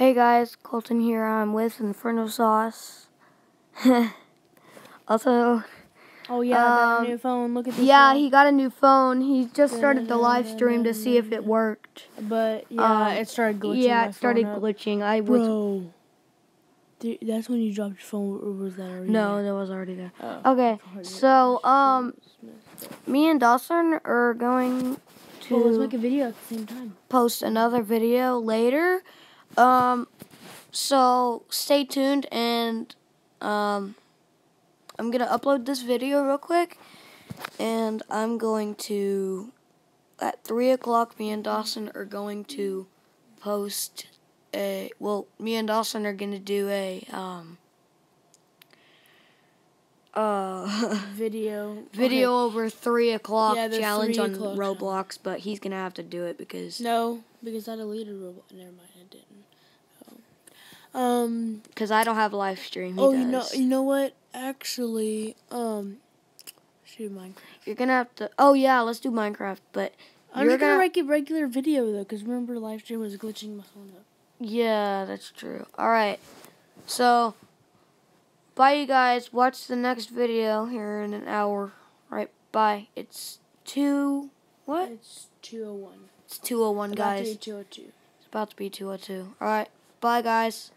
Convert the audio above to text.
Hey guys, Colton here. I'm with Inferno Sauce. also, Oh yeah, got Um, a new phone. Look at this. yeah, one. he got a new phone. He just started the live stream to see if it worked. But yeah, um, it started glitching. Yeah, it started phone up. glitching. I was Bro, Dude, that's when you dropped your phone. Or was that already? no, there? that was already there. Oh. Okay, so um, me and Dawson are going to Well, let's make a video at the same time. post another video later. Um, so stay tuned and um, I'm gonna upload this video real quick, and I'm going to at three o'clock. Me and Dawson are going to post a well. Me and Dawson are gonna do a um. Uh, Video. video over three o'clock Yeah, challenge 3 on Roblox, but he's gonna have to do it because No, because I deleted Roblox. Never mind, I didn't. Oh. Um. because I don't have a live stream. He oh, does. you know, you know what? Actually, um, shoot, Minecraft. You're gonna have to. Oh yeah, let's do Minecraft. But I'm you're just gonna gonna. make a regular video though, because remember, live stream was glitching my phone up. yeah, that's true. All right. So, bye, you guys. Watch the next video here in an hour. Right. Bye. It's two. What? It's 201. It's two oh one, About to guys. be 202. It's about to be two oh two. All right. Bye, guys.